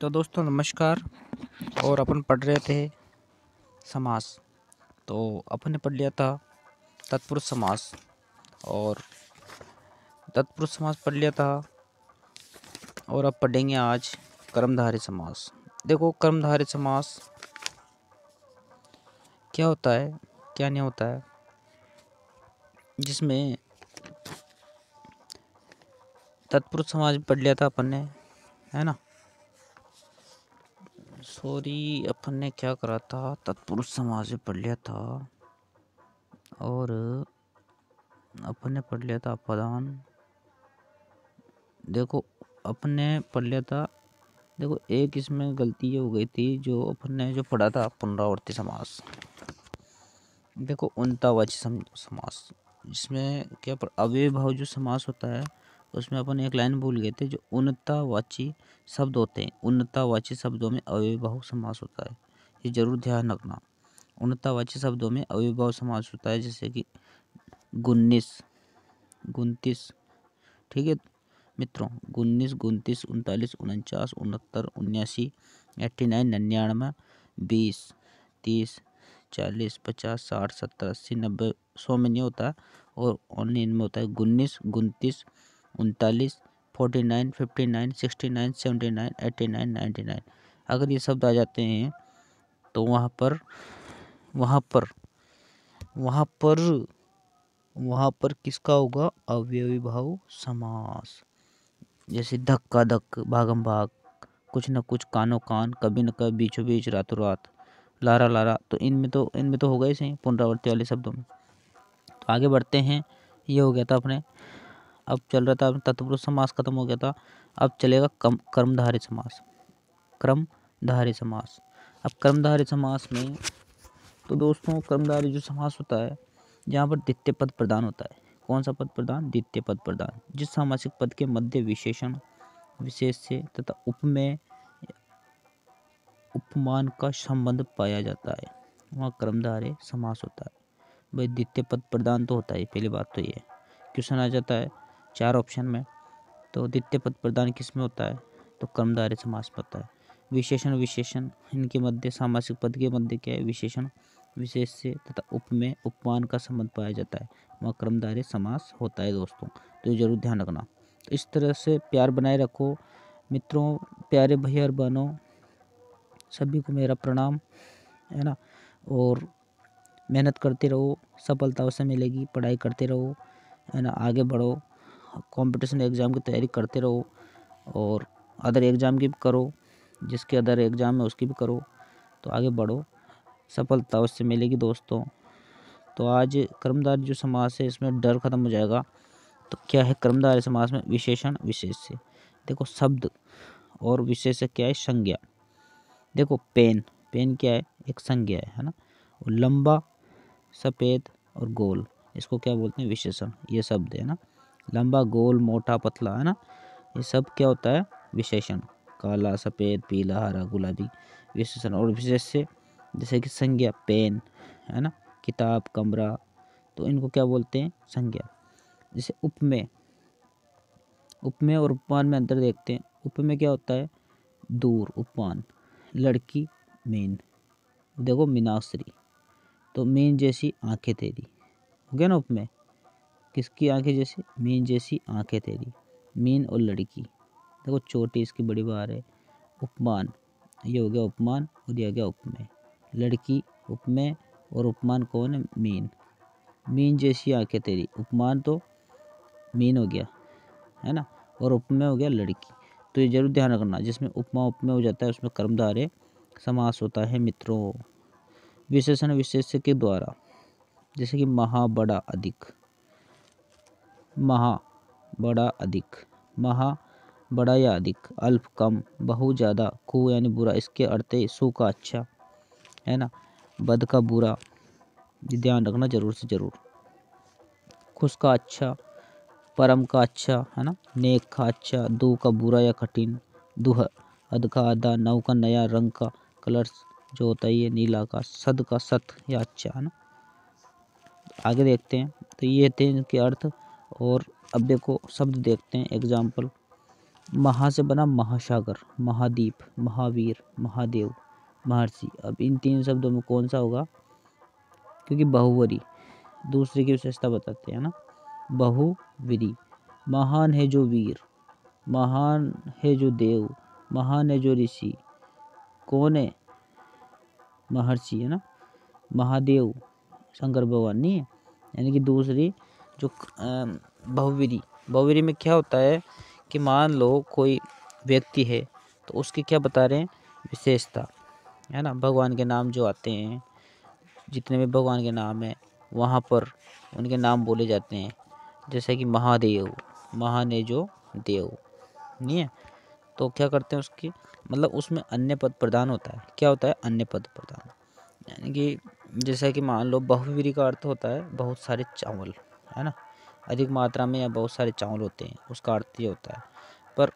तो दोस्तों नमस्कार। और अपन पढ़ रहे थे समास। तो अपन ने पढ़ लिया था तत्पुरुष समास। और तत्पुरुष समास पढ़ लिया था। और अब पढ़ेंगे आज कर्मधारी समास। देखो कर्मधारी समास क्या होता है, क्या नहीं होता है? जिसमें तत्पुरुष समाज पढ़ लिया था अपन ने, है ना? सॉरी, अपन ने क्या करा था? तत्पुरुष समाज में पढ़ लिया था। और अपन ने पढ़ लिया था अपदान। देखो, अपन ने पढ़ लिया था। देखो, एक इसमें गलती ये हो गई थी जो अपन ने जो पढ़ा था, पुनरावर्ती समास। देखो, उनतावाची समास। जिसमें क्या अव्यय भाव जो समास होता है उसमें अपन एक लाइन भूल गए थे जो उन्नतावाची शब्द होते हैं। उन्नतावाची शब्दों में अव्यभाव समास होता है। ये ज़रूर ध्यान रखना। उन्नतावाची शब्दों में अव्यभाव समास होता है, जैसे कि गुन्नीस, गुनतीस। ठीक है मित्रों उन्नीस उनतीस उनतालीस, उनचास, उनहत्तर, उन्यासी, एट्टी नाइन, निन्यानवे, बीस, तीस, चालीस, पचास, साठ, सत्तर, अस्सी, नब्बे, सौ में नहीं होता और ओनली इनमें होता है। उन्नीस उनतीस उनतालीस, forty nine, fifty nine, sixty nine, seventy nine eighty nine ninety nine. अगर ये शब्द आ जाते हैं तो वहाँ पर वहाँ पर वहाँ पर वहाँ पर किसका होगा? अवयवी भाव समास। जैसे धक्का धक, भागम भाग, कुछ न कुछ कानो कान, कभी न कभी बीचों बीच, रातों रात, लारा लारा। तो इनमें तो इनमें तो होगा ही सही पुनरावृत्ति वाले शब्दों में। तो आगे बढ़ते हैं, ये हो गया था अपने अब चल रहा था तत्पुरुष समास खत्म हो गया था। अब चलेगा कम, कर्मधारी समास। क्रमधारी समास। अब कर्मधारी समास में तो दोस्तों, कर्मधारी जो समास होता है, जहाँ पर द्वितीय पद प्रदान होता है। कौन सा पद प्रदान? द्वितीय पद प्रदान। जिस सामासिक पद के मध्य विशेषण, विशेष से तथा उपमेय उपमान का संबंध पाया जाता है, वहाँ कर्मधारे समास होता है। भाई, द्वितीय पद प्रदान तो होता है, पहली बात तो ये। क्वेश्चन आ जाता है चार ऑप्शन में तो द्वितीय पद प्रदान किसमें होता है? तो कर्मधारय समास में होता है। विशेषण विशेषण, इनके मध्य, सामासिक पद के मध्य क्या है? विशेषण, विशेष से तथा उप में उपमान का संबंध पाया जाता है। वहाँ कर्मधारय समास होता है दोस्तों तो ये ज़रूर ध्यान रखना। तो इस तरह से प्यार बनाए रखो। मित्रों, प्यारे भैया और बहनों, सभी को मेरा प्रणाम, है ना? और मेहनत करते रहो सफलता उसे मिलेगी, पढ़ाई करते रहो, है ना? आगे बढ़ो। कंपटीशन एग्ज़ाम की तैयारी करते रहो और अदर एग्ज़ाम की भी करो, जिसके अदर एग्ज़ाम है उसकी भी करो तो आगे बढ़ो। सफलता उससे मिलेगी दोस्तों। तो आज कर्मधारी जो समास है, इसमें डर खत्म हो जाएगा। तो क्या है कर्मधारी समास में? विशेषण विशेष से देखो, शब्द और विशेष क्या है? संज्ञा। देखो, पेन। पेन क्या है? एक संज्ञा है है ना? और लंबा, सफ़ेद और गोल। इसको क्या बोलते हैं? विशेषण। ये शब्द है ना? लंबा, गोल, मोटा, पतला, है ना? ये सब क्या होता है? विशेषण। काला, सफ़ेद, पीला, हरा, गुलाबी, विशेषण। और विशेष से जैसे कि संज्ञा, पेन, है ना? किताब, कमरा तो इनको क्या बोलते हैं? संज्ञा। जैसे उपमेय। उपमेय और उपमान में अंतर देखते हैं। उप में क्या होता है? दूर, उपमान। लड़की, मीन। देखो मीनाश्री तो मीन जैसी आँखें तेरी। हो गया ना उपमेय? किसकी आँखें जैसी? मीन जैसी आँखें तेरी। मीन और लड़की। देखो छोटी इसकी बड़ी बार है। उपमान। ये हो गया उपमान और ये हो गया उपमेय। लड़की, उपमेय और उपमान कौन है? मीन। मीन जैसी आँखें तेरी। उपमान तो मीन हो गया, है ना? और उपमेय हो गया लड़की। तो ये ज़रूर ध्यान रखना, जिसमें उपमा, उपमेय हो जाता है, उसमें कर्मधारे समास होता है, मित्रों। विशेषण विशेष के द्वारा, जैसे कि महा बड़ा अधिक। महा बड़ा अधिक। महा बड़ा या अधिक? अल्प, कम, बहु, ज़्यादा, कु यानी बुरा। इसके अर्थ सु का अच्छा है ना? बद का बुरा। ध्यान रखना ज़रूर से ज़रूर। खुश का अच्छा परम का अच्छा है ना? नेक का अच्छा दू का बुरा या कठिन, दुह, अध का आधा नव का नया, रंग का कलर जो होता है ये नीला का, सद का सत या अच्छा है ना? आगे देखते हैं। तो ये थे इनके अर्थ। और अब देखो, शब्द देखते हैं। एग्ज़ाम्पल महा से बना महासागर महादीप महावीर, महादेव, महर्षि। अब इन तीन शब्दों में कौन सा होगा? क्योंकि बहुवरी, दूसरे की विशेषता बताते हैं ना। बहुविरी, महान है जो वीर, महान है जो देव, महान है जो ऋषि। कौन है? महर्षि है ना। महादेव, शंकर भगवान, नहीं है? यानी कि दूसरी जो बहुवीरी। बहुवीरी में क्या होता है कि मान लो कोई व्यक्ति है तो उसकी क्या बता रहे हैं? विशेषता। है ना? भगवान के नाम जो आते हैं, जितने भी भगवान के नाम हैं, वहाँ पर उनके नाम बोले जाते हैं। जैसे कि महादेव महाने जो देव। नहीं है? तो क्या करते हैं उसकी? मतलब उसमें अन्य पद प्रदान होता है। क्या होता है? अन्य पद प्रदान। यानी कि जैसा कि मान लो बहुवीरी का अर्थ होता है बहुत सारे चावल। है ना? अधिक मात्रा में या बहुत सारे चावल होते हैं, उसका अर्थ ये होता है। पर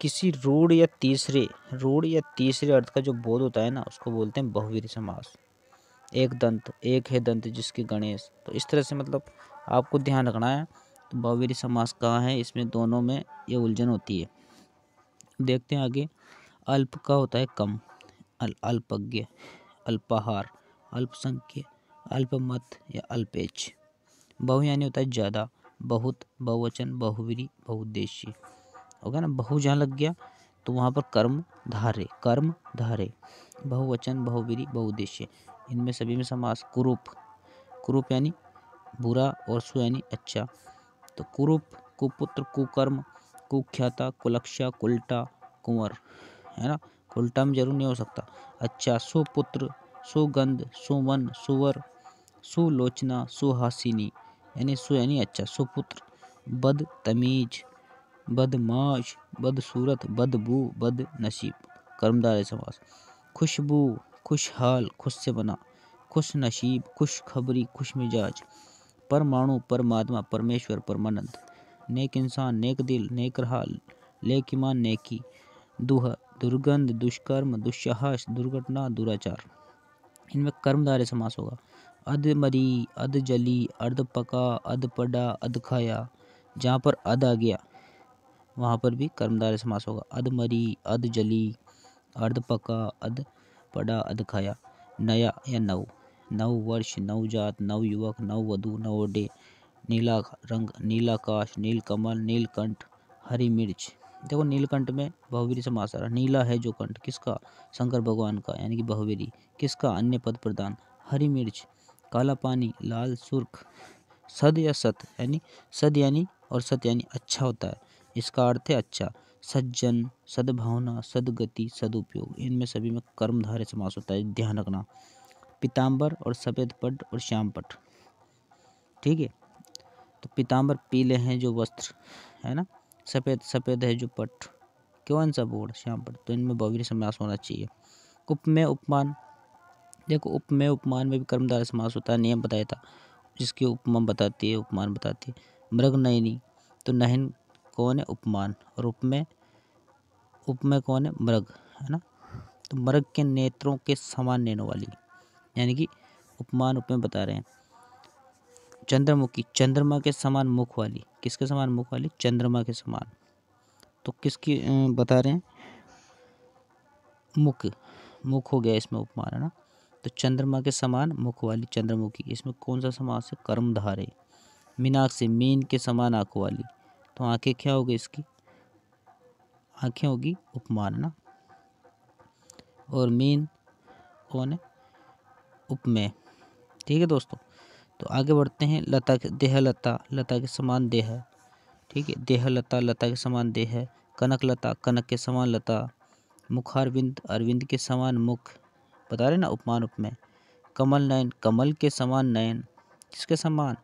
किसी रूढ़ या तीसरे, रूढ़ या तीसरे अर्थ का जो बोध होता है ना, उसको बोलते हैं बहुवीर समास। एक दंत, एक है दंत जिसके गणेश। तो इस तरह से मतलब आपको ध्यान रखना है तो बहुवीरी समास कहाँ है, इसमें दोनों में ये उलझन होती है। देखते हैं आगे। अल्प का होता है कम, अल, अल्पज्ञ, अल्पाहार, अल्पसंख्य, अल्पमत या अल्पेच बहु यानी होता है ज़्यादा, बहुत, बहुवचन, बहुवीरी, बहुउद्देश्य। होगा ना? बहु जहाँ लग गया तो वहाँ पर कर्म धारे कर्म धारे, बहुवचन, बहुवीरी, बहुउद्देश्य। इनमें सभी में समास कुरूप। कुरूप यानी बुरा और सु यानी अच्छा। तो कुरूप, कुपुत्र, कुकर्म, कुख्याता, कुलक्षा, कुल्टा, कुंवर, है ना? उल्टा में ज़रूर नहीं हो सकता। अच्छा सुपुत्र, सुगंध सुमन सुवर, सुलोचना, सुहासिनी यानी सु, यानी अच्छा सुपुत्र बद तमीज बदमाश, बदसूरत, बदबू बद नसीब कर्मदार समाज। खुशबू, खुशहाल खुश से बना खुश नसीब खुश खबरी खुश मिजाज परमाणु, परमात्मा, परमेश्वर, परमानंद। नेक इंसान, नेक दिल, नेक रहा लेक ईमान, नेकी, दुह, दुर्गंध, दुष्कर्म, दुस्साहस, दुर्घटना, दुराचार। इनमें कर्मधारे समास होगा। अध मरी, अध जली, अर्ध पका अध पड़ा अध खाया, जहाँ पर अध आ गया, वहाँ पर भी कर्मधारे समास होगा। अध मरी, अध जली, अर्ध पका अध पड़ा अध खाया, नया या नव? नव वर्ष नवजात नव युवक, नव वधु नवोडे नीला रंग, नीलाकाश, नीलकमल, नीलकंठ, हरी मिर्च। देखो, नीलकंठ में बहुवीरी समास आ रहा नीला है जो कंठ, किसका? शंकर भगवान का, यानी कि बहुवीरी किसका? अन्य पद प्रदान हरी मिर्च। काला पानी, लाल सुर्ख, सद या सत, यानी सद यानी और सत यानी अच्छा होता है। इसका अर्थ है अच्छा। सज्जन, सद्भावना, सदगति, सदुपयोग। इनमें सभी में कर्मधारे समास होता है। ध्यान रखना। पीताम्बर और सफ़ेद पट और श्याम पट। ठीक है? तो पीताम्बर पीले हैं जो वस्त्र, है ना? सफ़ेद सफ़ेद है जो पट। कौन सा बोर्ड श्याम पट? तो इनमें बहुवीर समास होना चाहिए। उपमेय उपमान देखो उपमेय उपमान में भी कर्मधार समास होता है, नियम बताया था, जिसकी उपमा बताती है, उपमान बताती है। मृग नयनी तो नहन कौन है? उपमान। और उपमेय उपमेय कौन है? मृग, है ना? तो मृग के नेत्रों के समान नैनो वाली, यानी कि उपमान उपमेय बता रहे हैं। चंद्रमुखी, चंद्रमा के समान मुख वाली, किसके समान मुख वाली? चंद्रमा के समान। तो किसकी बता रहे हैं? मुख मुख हो गया इसमें उपमान, है ना? तो चंद्रमा के समान मुख वाली चंद्रमुखी। इसमें कौन सा समास है कर्मधारे। मीनाक से मीन के समान आँखों वाली। तो आँखें क्या होगी इसकी? आँखें होगी उपमान, ना? और मीन कौन है? उपमेय। ठीक है दोस्तों? तो आगे बढ़ते हैं। लता के देह लता लता के समान देह। ठीक है? देह लता लता के समान देह। कनक लता कनक के समान लता। मुखारविंद, अरविंद के समान मुख। बता रहे ना उपमान उपमेय। कमल नयन, कमल के समान नयन। किसके समान?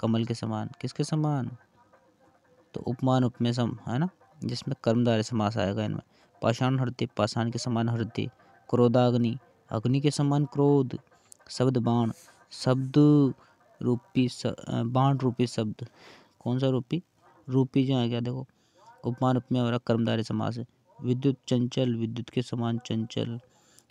कमल के समान। किसके समान? तो उपमान उपमेय सम, है ना? जिसमें कर्मधारय समास आएगा इनमें। पाषाण हृदय, पाषाण के समान हृदय। क्रोधाग्नि, अग्नि के समान क्रोध। शब्द बाण, शब्द रूपी बाण रूपी शब्द। कौन सा रूपी? रूपी जो है क्या? देखो, उपमान उपमेय और कर्मधारय समास। है विद्युत चंचल, विद्युत के समान चंचल।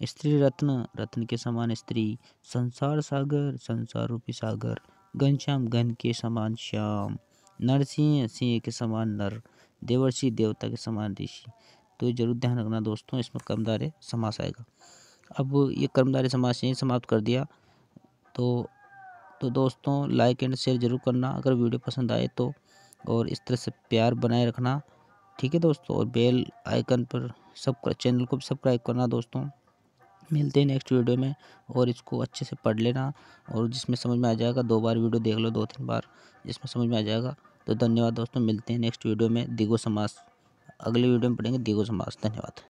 स्त्री रत्न रत्न के समान स्त्री, संसार सागर, संसार रूपी सागर, घनश्याम, घन के समान श्याम नरसिंह सिंह के समान नर, देवर्षि, देवता के समान ऋषि। तो ज़रूर ध्यान रखना दोस्तों, इसमें कर्मधारे समास आएगा। अब ये कर्मधारे समास यहीं समाप्त कर दिया। तो तो दोस्तों लाइक एंड शेयर ज़रूर करना, अगर वीडियो पसंद आए तो और इस तरह से प्यार बनाए रखना। ठीक है दोस्तों, और बेल आइकन पर सब चैनल को भी सब्सक्राइब करना दोस्तों। मिलते हैं नेक्स्ट वीडियो में और इसको अच्छे से पढ़ लेना और जिसमें समझ में आ जाएगा, दो बार वीडियो देख लो, दो तीन बार, जिसमें समझ में आ जाएगा। तो धन्यवाद दोस्तों, मिलते हैं नेक्स्ट वीडियो में। दिगो समास। अगले वीडियो में पढ़ेंगे दिगो समास। धन्यवाद।